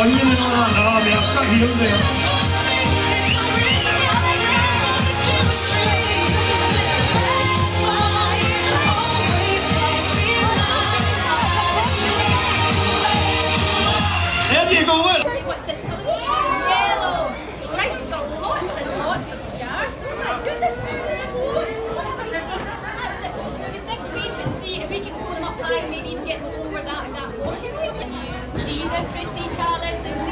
번지는 하나 나가면 딱 이런데요. Pretty colors.